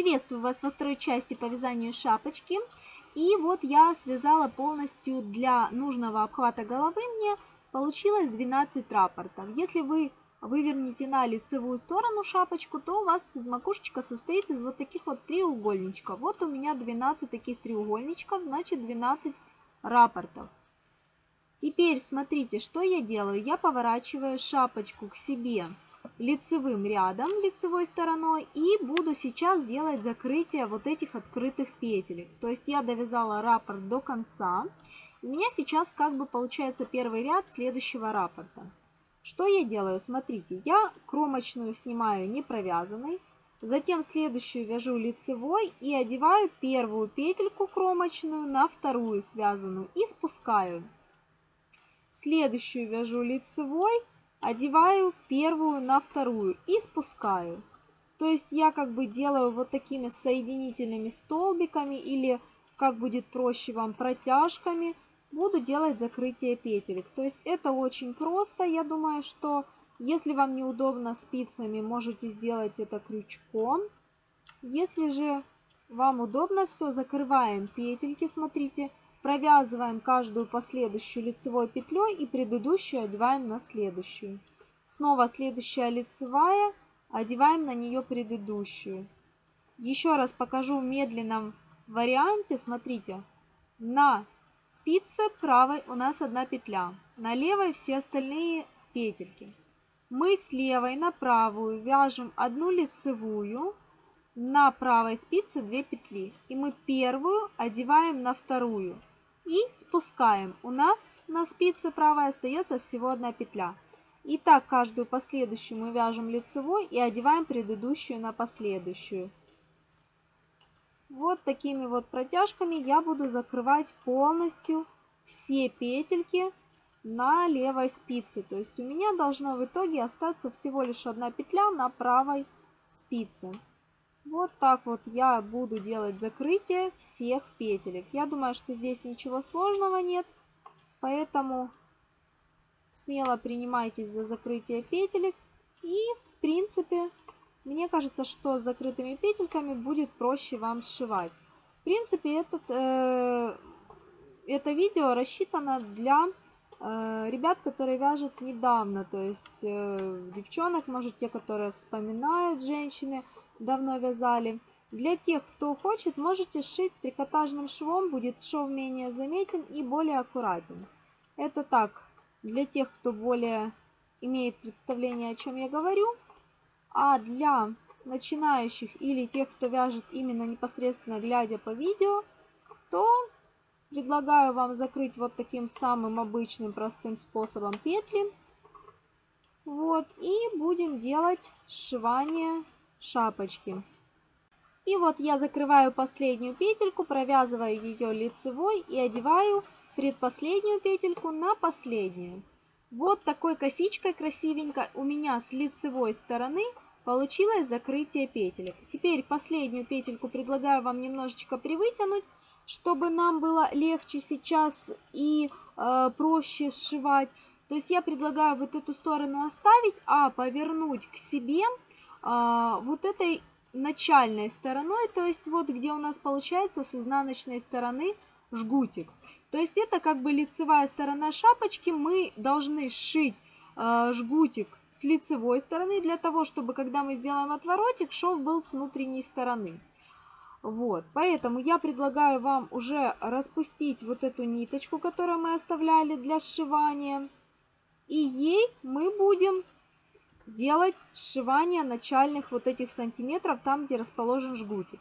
Приветствую вас во второй части по вязанию шапочки. И вот я связала полностью для нужного обхвата головы мне получилось 12 рапортов. Если вы выверните на лицевую сторону шапочку, то у вас макушечка состоит из вот таких вот треугольничков. Вот у меня 12 таких треугольничков, значит 12 рапортов. Теперь смотрите, что я делаю. Я поворачиваю шапочку к себе лицевым рядом, лицевой стороной, и буду сейчас делать закрытие вот этих открытых петелек. То есть я довязала раппорт до конца. У меня сейчас как бы получается первый ряд следующего раппорта. Что я делаю? Смотрите, я кромочную снимаю не провязанной, затем следующую вяжу лицевой и одеваю первую петельку кромочную на вторую связанную и спускаю. Следующую вяжу лицевой, одеваю первую на вторую и спускаю. То есть я как бы делаю вот такими соединительными столбиками или, как будет проще вам, протяжками, буду делать закрытие петелек. То есть это очень просто. Я думаю, что если вам неудобно спицами, можете сделать это крючком. Если же вам удобно все, закрываем петельки, смотрите, Провязываем каждую последующую лицевой петлей и предыдущую одеваем на следующую. Снова следующая лицевая, одеваем на нее предыдущую. Еще раз покажу в медленном варианте. Смотрите, на спице правой у нас одна петля, на левой все остальные петельки. Мы с левой на правую вяжем одну лицевую, на правой спице 2 петли. И мы первую одеваем на вторую и спускаем. У нас на спице правой остается всего одна петля. И так каждую последующую мы вяжем лицевой и одеваем предыдущую на последующую. Вот такими вот протяжками я буду закрывать полностью все петельки на левой спице. То есть у меня должно в итоге остаться всего лишь одна петля на правой спице. Вот так вот я буду делать закрытие всех петелек. Я думаю, что здесь ничего сложного нет, поэтому смело принимайтесь за закрытие петелек. И, в принципе, мне кажется, что с закрытыми петельками будет проще вам сшивать. В принципе, этот, э, это видео рассчитано для э, ребят, которые вяжут недавно. То есть э, девчонок, может, те, которые вспоминают женщины – давно вязали. Для тех, кто хочет, можете сшить трикотажным швом, будет шов менее заметен и более аккуратен. Это так, для тех, кто более имеет представление, о чем я говорю. А для начинающих или тех, кто вяжет именно непосредственно глядя по видео, то предлагаю вам закрыть вот таким самым обычным простым способом петли. Вот, и будем делать сшивание шапочки. И вот я закрываю последнюю петельку, провязываю ее лицевой и одеваю предпоследнюю петельку на последнюю. Вот такой косичкой красивенько у меня с лицевой стороны получилось закрытие петелек. Теперь последнюю петельку предлагаю вам немножечко привытянуть, чтобы нам было легче сейчас и э, проще сшивать. То есть я предлагаю вот эту сторону оставить, а повернуть к себе вот этой начальной стороной, то есть вот где у нас получается с изнаночной стороны жгутик. То есть это как бы лицевая сторона шапочки, мы должны сшить э, жгутик с лицевой стороны, для того, чтобы когда мы сделаем отворотик, шов был с внутренней стороны. Вот, поэтому я предлагаю вам уже распустить вот эту ниточку, которую мы оставляли для сшивания. И ей мы будем делать сшивание начальных вот этих сантиметров, там, где расположен жгутик.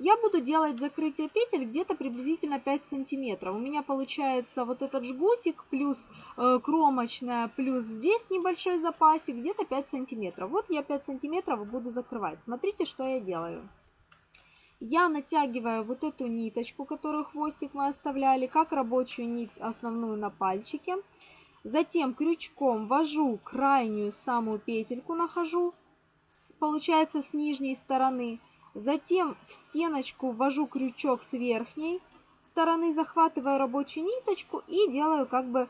Я буду делать закрытие петель где-то приблизительно 5 сантиметров. У меня получается вот этот жгутик плюс э, кромочная, плюс здесь небольшой запасик, где-то 5 сантиметров. Вот я 5 сантиметров буду закрывать. Смотрите, что я делаю. Я натягиваю вот эту ниточку, которую хвостик мы оставляли, как рабочую нить основную на пальчике. Затем крючком ввожу крайнюю самую петельку, нахожу, получается с нижней стороны. Затем в стеночку ввожу крючок с верхней стороны, захватываю рабочую ниточку и делаю как бы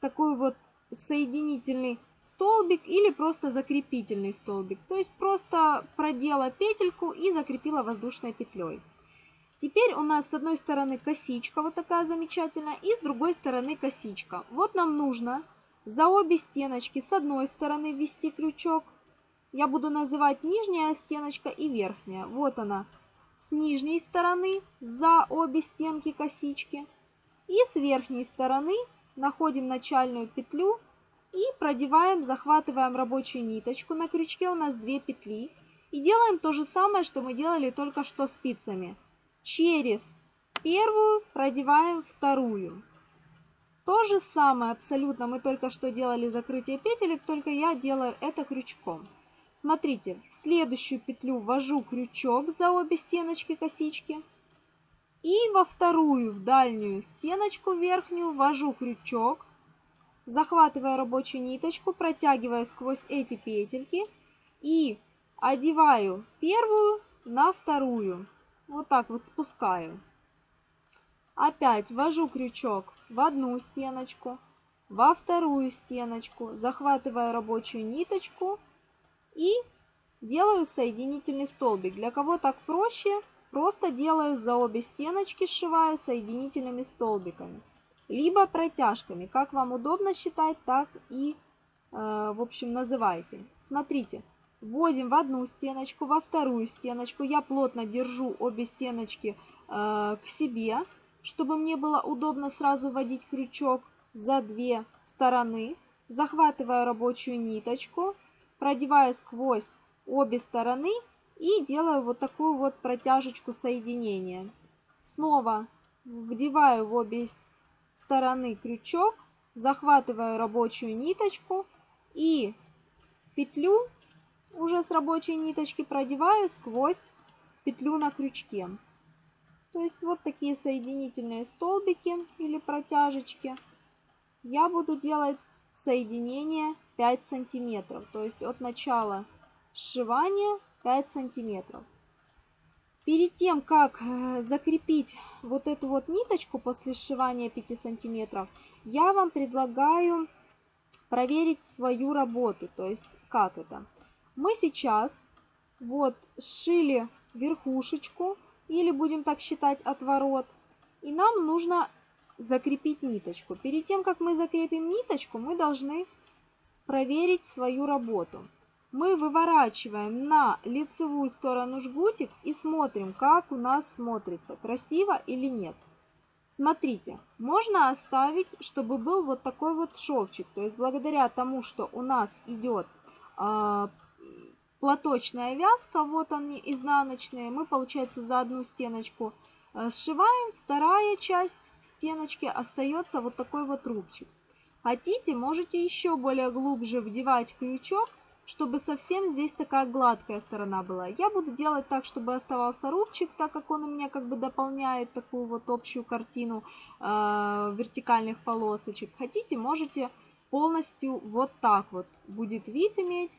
такой вот соединительный столбик или просто закрепительный столбик. То есть просто продела петельку и закрепила воздушной петлей. Теперь у нас с одной стороны косичка вот такая замечательная и с другой стороны косичка. Вот нам нужно за обе стеночки с одной стороны ввести крючок. Я буду называть нижняя стеночка и верхняя. Вот она с нижней стороны за обе стенки косички. И с верхней стороны находим начальную петлю и продеваем, захватываем рабочую ниточку. На крючке у нас две петли. И делаем то же самое, что мы делали только что спицами. Через первую продеваем вторую. То же самое абсолютно мы только что делали закрытие петелек, только я делаю это крючком. Смотрите, в следующую петлю ввожу крючок за обе стеночки косички. И во вторую, в дальнюю стеночку верхнюю ввожу крючок, захватывая рабочую ниточку, протягивая сквозь эти петельки и одеваю первую на вторую. Вот так вот спускаю. Опять ввожу крючок в одну стеночку, во вторую стеночку, захватываю рабочую ниточку и делаю соединительный столбик. Для кого так проще, просто делаю за обе стеночки, сшиваю соединительными столбиками. Либо протяжками. Как вам удобно считать, так и, э, в общем, называйте. Смотрите, вводим в одну стеночку, во вторую стеночку. Я плотно держу обе стеночки э, к себе, чтобы мне было удобно сразу вводить крючок за две стороны. Захватываю рабочую ниточку продеваю сквозь обе стороны и делаю вот такую вот протяжечку соединения. Снова вдеваю в обе стороны крючок, захватываю рабочую ниточку и петлю уже с рабочей ниточки продеваю сквозь петлю на крючке. То есть вот такие соединительные столбики или протяжечки я буду делать соединение 5 сантиметров. То есть от начала сшивания 5 сантиметров. Перед тем, как э, закрепить вот эту вот ниточку после сшивания 5 сантиметров, я вам предлагаю проверить свою работу. То есть как это? Мы сейчас вот сшили верхушечку, или будем так считать отворот, и нам нужно закрепить ниточку. Перед тем, как мы закрепим ниточку, мы должны проверить свою работу. Мы выворачиваем на лицевую сторону жгутик и смотрим, как у нас смотрится, красиво или нет. Смотрите, можно оставить, чтобы был вот такой вот шовчик. То есть благодаря тому, что у нас идет э, платочная вязка, вот они изнаночные, мы, получается, за одну стеночку э, сшиваем, вторая часть стеночки остается вот такой вот рубчик. Хотите, можете еще более глубже вдевать крючок, чтобы совсем здесь такая гладкая сторона была. Я буду делать так, чтобы оставался рубчик, так как он у меня как бы дополняет такую вот общую картину э, вертикальных полосочек. Хотите, можете полностью вот так вот будет вид иметь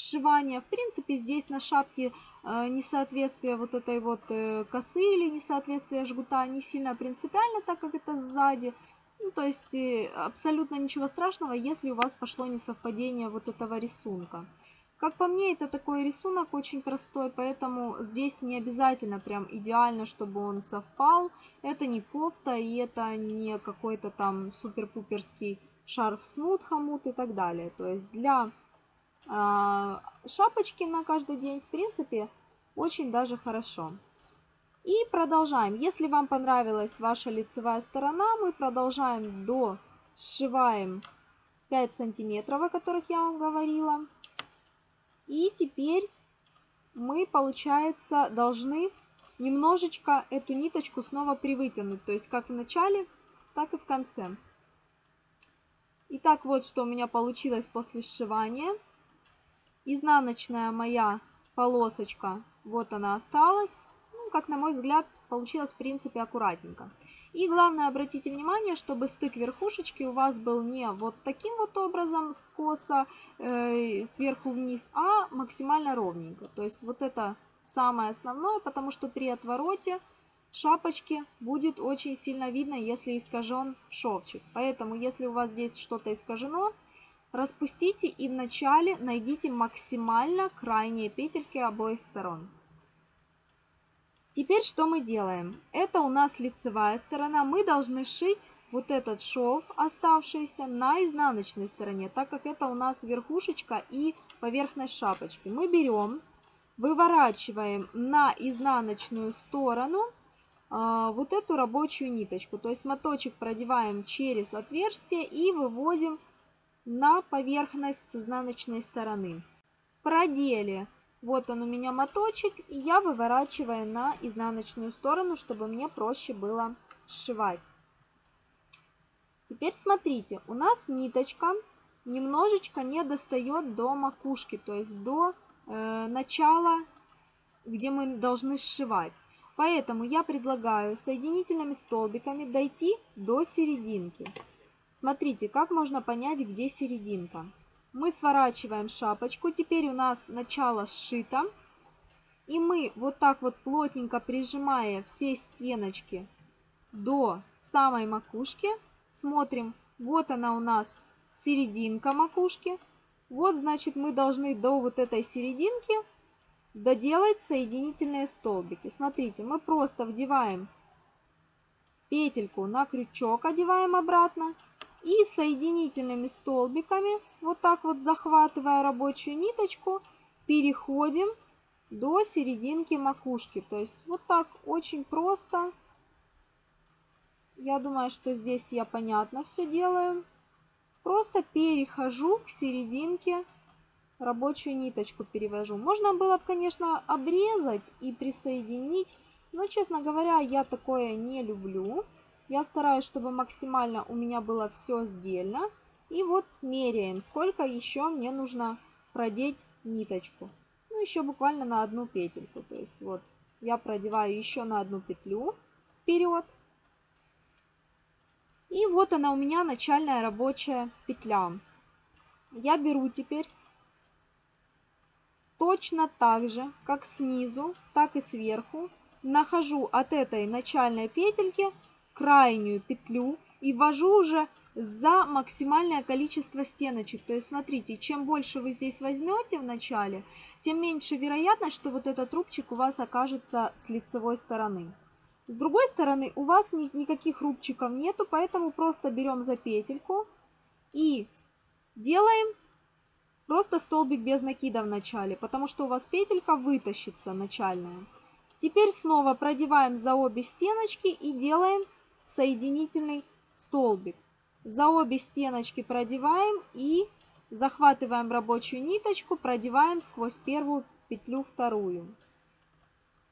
сшивание. В принципе, здесь на шапке э, несоответствие вот этой вот э, косы или несоответствие жгута не сильно принципиально, так как это сзади. Ну, то есть э, абсолютно ничего страшного, если у вас пошло несовпадение вот этого рисунка. Как по мне, это такой рисунок очень простой, поэтому здесь не обязательно прям идеально, чтобы он совпал. Это не кофта и это не какой-то там супер-пуперский шарф смут, хомут и так далее. То есть для шапочки на каждый день, в принципе, очень даже хорошо. И продолжаем. Если вам понравилась ваша лицевая сторона, мы продолжаем до сшиваем 5 сантиметров, о которых я вам говорила. И теперь мы, получается, должны немножечко эту ниточку снова привытянуть. То есть как в начале, так и в конце. Итак, вот что у меня получилось после сшивания. Изнаночная моя полосочка, вот она осталась как на мой взгляд, получилось в принципе аккуратненько. И главное, обратите внимание, чтобы стык верхушечки у вас был не вот таким вот образом скоса э, сверху вниз, а максимально ровненько. То есть вот это самое основное, потому что при отвороте шапочки будет очень сильно видно, если искажен шовчик. Поэтому, если у вас здесь что-то искажено, распустите и в начале найдите максимально крайние петельки обоих сторон. Теперь что мы делаем? Это у нас лицевая сторона. Мы должны шить вот этот шов оставшийся на изнаночной стороне, так как это у нас верхушечка и поверхность шапочки. Мы берем, выворачиваем на изнаночную сторону а, вот эту рабочую ниточку. То есть моточек продеваем через отверстие и выводим на поверхность с изнаночной стороны. В проделе вот он у меня моточек, и я выворачиваю на изнаночную сторону, чтобы мне проще было сшивать. Теперь смотрите, у нас ниточка немножечко не достает до макушки, то есть до э, начала, где мы должны сшивать. Поэтому я предлагаю соединительными столбиками дойти до серединки. Смотрите, как можно понять, где серединка. Мы сворачиваем шапочку, теперь у нас начало сшито. И мы вот так вот плотненько прижимая все стеночки до самой макушки, смотрим, вот она у нас серединка макушки. Вот, значит, мы должны до вот этой серединки доделать соединительные столбики. Смотрите, мы просто вдеваем петельку на крючок, одеваем обратно. И соединительными столбиками, вот так вот захватывая рабочую ниточку, переходим до серединки макушки. То есть вот так очень просто. Я думаю, что здесь я понятно все делаю. Просто перехожу к серединке, рабочую ниточку перевожу. Можно было бы, конечно, обрезать и присоединить, но, честно говоря, я такое не люблю. Я стараюсь, чтобы максимально у меня было все сдельно. И вот меряем, сколько еще мне нужно продеть ниточку. Ну, еще буквально на одну петельку. То есть вот я продеваю еще на одну петлю вперед. И вот она у меня начальная рабочая петля. Я беру теперь точно так же, как снизу, так и сверху. Нахожу от этой начальной петельки крайнюю петлю и ввожу уже за максимальное количество стеночек. То есть, смотрите, чем больше вы здесь возьмете в начале, тем меньше вероятность, что вот этот рубчик у вас окажется с лицевой стороны. С другой стороны, у вас ни, никаких рубчиков нету, поэтому просто берем за петельку и делаем просто столбик без накида в начале, потому что у вас петелька вытащится начальная. Теперь снова продеваем за обе стеночки и делаем соединительный столбик. За обе стеночки продеваем и захватываем рабочую ниточку, продеваем сквозь первую петлю вторую.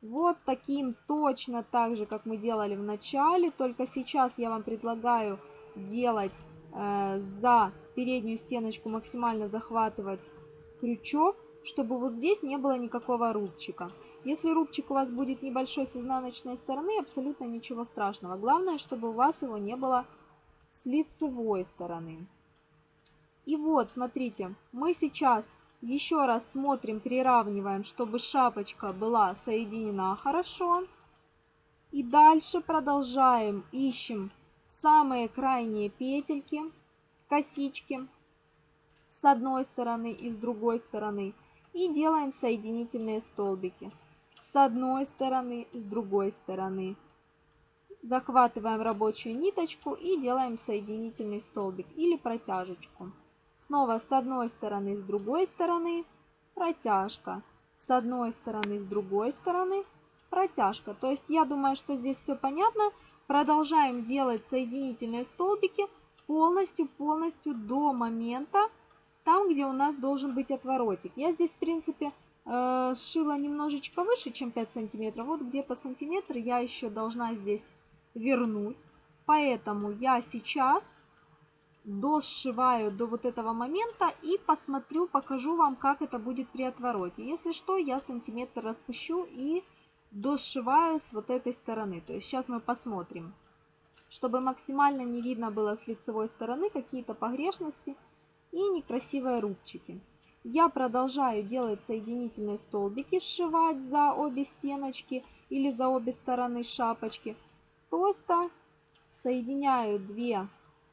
Вот таким точно так же, как мы делали в начале, только сейчас я вам предлагаю делать э, за переднюю стеночку максимально захватывать крючок, чтобы вот здесь не было никакого рубчика. Если рубчик у вас будет небольшой с изнаночной стороны, абсолютно ничего страшного. Главное, чтобы у вас его не было с лицевой стороны. И вот, смотрите, мы сейчас еще раз смотрим, приравниваем, чтобы шапочка была соединена хорошо. И дальше продолжаем, ищем самые крайние петельки, косички с одной стороны и с другой стороны. И делаем соединительные столбики с одной стороны, с другой стороны. Захватываем рабочую ниточку и делаем соединительный столбик или протяжечку. Снова с одной стороны, с другой стороны, протяжка. С одной стороны, с другой стороны, протяжка. То есть я думаю, что здесь все понятно. Продолжаем делать соединительные столбики полностью-полностью до момента, там, где у нас должен быть отворотик. Я здесь, в принципе, э, сшила немножечко выше, чем 5 сантиметров. Вот где-то сантиметр я еще должна здесь вернуть. Поэтому я сейчас досшиваю до вот этого момента и посмотрю, покажу вам, как это будет при отвороте. Если что, я сантиметр распущу и досшиваю с вот этой стороны. То есть сейчас мы посмотрим, чтобы максимально не видно было с лицевой стороны какие-то погрешности и некрасивые рубчики. Я продолжаю делать соединительные столбики, сшивать за обе стеночки или за обе стороны шапочки. Просто соединяю две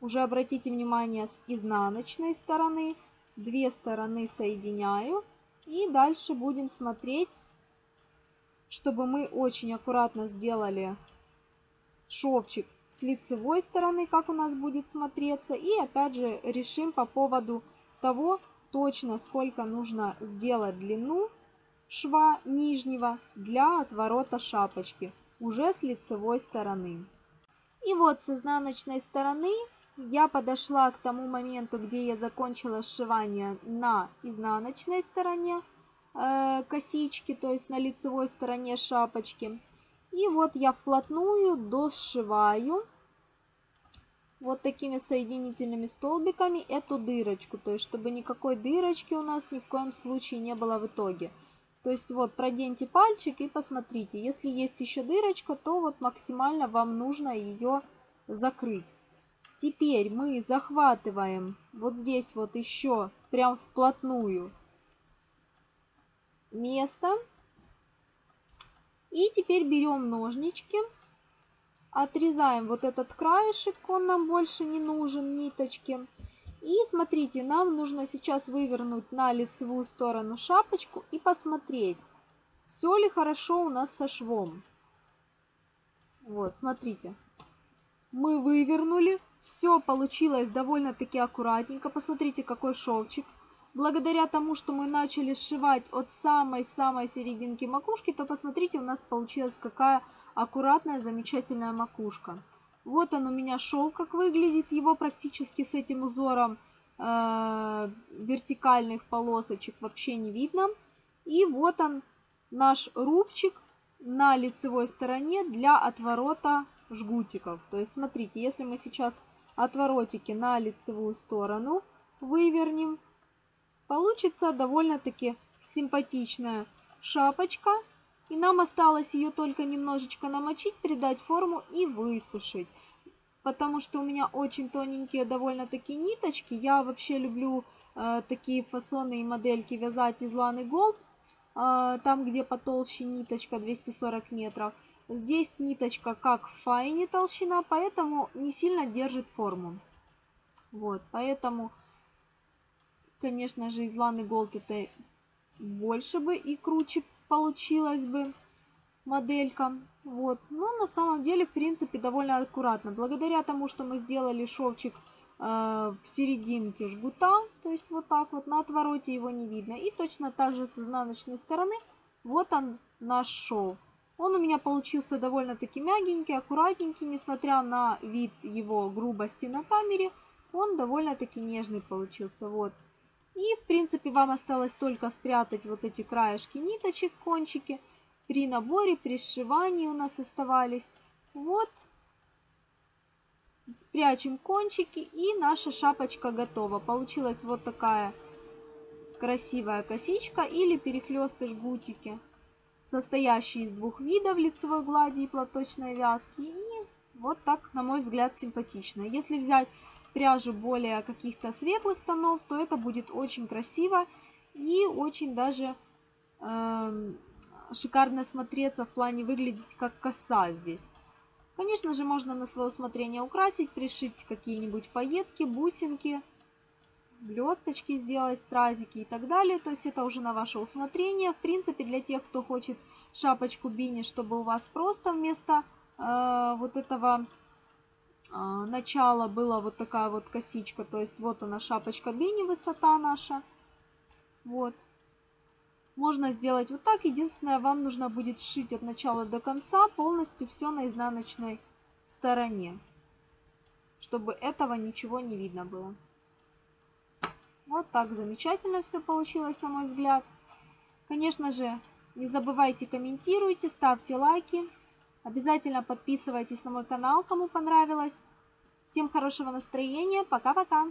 уже обратите внимание с изнаночной стороны. Две стороны соединяю. И дальше будем смотреть, чтобы мы очень аккуратно сделали шовчик с лицевой стороны, как у нас будет смотреться. И опять же решим по поводу того, точно сколько нужно сделать длину шва нижнего для отворота шапочки уже с лицевой стороны. И вот с изнаночной стороны я подошла к тому моменту, где я закончила сшивание на изнаночной стороне э, косички, то есть на лицевой стороне шапочки. И вот я вплотную дошиваю вот такими соединительными столбиками эту дырочку, то есть чтобы никакой дырочки у нас ни в коем случае не было в итоге. То есть вот проденьте пальчик и посмотрите, если есть еще дырочка, то вот максимально вам нужно ее закрыть. Теперь мы захватываем вот здесь вот еще прям вплотную место. И теперь берем ножнички, отрезаем вот этот краешек, он нам больше не нужен, ниточки. И смотрите, нам нужно сейчас вывернуть на лицевую сторону шапочку и посмотреть, все ли хорошо у нас со швом. Вот, смотрите. Мы вывернули, все получилось довольно-таки аккуратненько. Посмотрите, какой шовчик. Благодаря тому, что мы начали сшивать от самой-самой серединки макушки, то посмотрите, у нас получилась какая аккуратная, замечательная макушка. Вот он у меня шов, как выглядит. Его практически с этим узором э, вертикальных полосочек вообще не видно. И вот он, наш рубчик на лицевой стороне для отворота жгутиков. То есть, смотрите, если мы сейчас отворотики на лицевую сторону вывернем, получится довольно-таки симпатичная шапочка и нам осталось ее только немножечко намочить, придать форму и высушить. Потому что у меня очень тоненькие довольно-таки ниточки. Я вообще люблю э, такие фасоны и модельки вязать из Ланы Gold. Э, там, где потолще ниточка 240 метров. Здесь ниточка как в Fine е толщина, поэтому не сильно держит форму. Вот, поэтому, конечно же, из Ланы Gold это больше бы и круче получилась бы моделька. Вот. Но на самом деле, в принципе, довольно аккуратно. Благодаря тому, что мы сделали шовчик э, в серединке жгута, то есть вот так вот, на отвороте его не видно. И точно так же с изнаночной стороны, вот он наш шов. Он у меня получился довольно-таки мягенький, аккуратненький, несмотря на вид его грубости на камере, он довольно-таки нежный получился. Вот. И, в принципе, вам осталось только спрятать вот эти краешки ниточек, кончики. При наборе, при сшивании у нас оставались. Вот. Спрячем кончики и наша шапочка готова. Получилась вот такая красивая косичка или перехлесты жгутики, состоящие из двух видов лицевой глади и платочной вязки. И вот так, на мой взгляд, симпатично. Если взять пряжу более каких-то светлых тонов, то это будет очень красиво и очень даже э, шикарно смотреться в плане выглядеть как коса здесь. Конечно же, можно на свое усмотрение украсить, пришить какие-нибудь пайетки, бусинки, блесточки сделать, стразики и так далее. То есть это уже на ваше усмотрение. В принципе, для тех, кто хочет шапочку бини, чтобы у вас просто вместо э, вот этого а, начало было вот такая вот косичка, то есть вот она шапочка бини, высота наша. Вот. Можно сделать вот так. Единственное, вам нужно будет сшить от начала до конца полностью все на изнаночной стороне. Чтобы этого ничего не видно было. Вот так замечательно все получилось, на мой взгляд. Конечно же, не забывайте комментируйте, ставьте лайки. Обязательно подписывайтесь на мой канал, кому понравилось. Всем хорошего настроения. Пока-пока.